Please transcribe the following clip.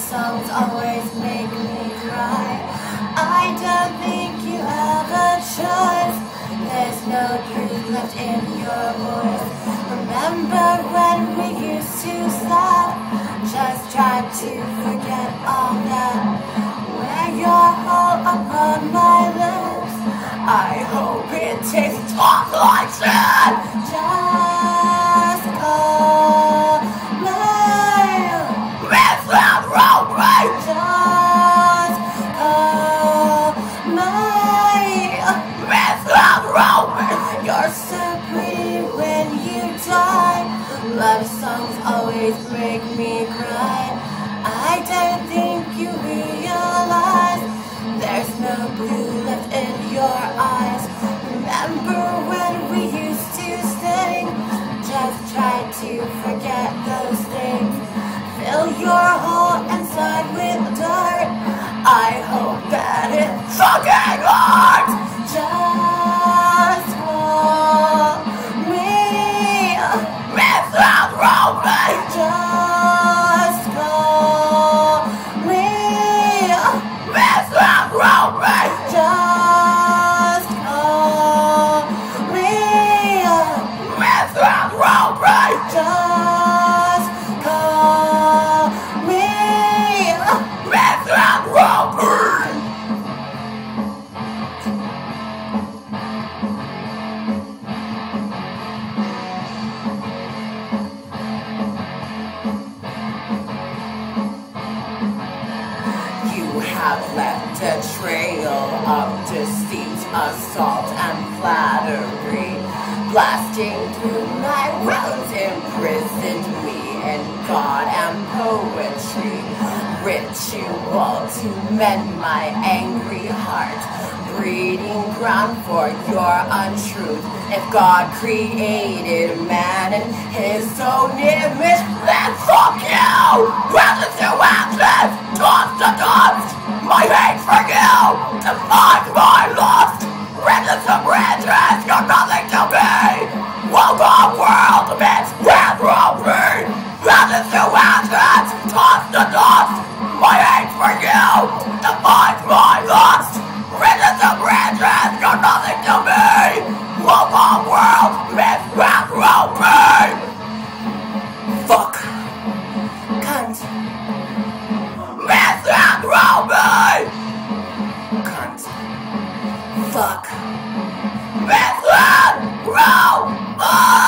songs always make me cry. I don't think you have a choice. There's no truth left in your voice. Remember when we used to laugh? Just try to forget all that. Wear your hole upon my lips. I hope it tastes just like that. There's have left a trail of deceit, assault, and flattery, blasting through my wounds, imprisoned me in God and poetry. Ritual to mend my angry heart, breeding ground for your untruth. If God created man in his own image, then fuck defines my lust. Riches to riches, you're nothing to me. Welcome world, bitch, with me. To ashes, dust to dust, my hate for you, defines my lust. Riches to riches, you're nothing to me. Welcome world, bitch, me. Fuck. Cunt. Misanthropy! Fuck. Misanthropy!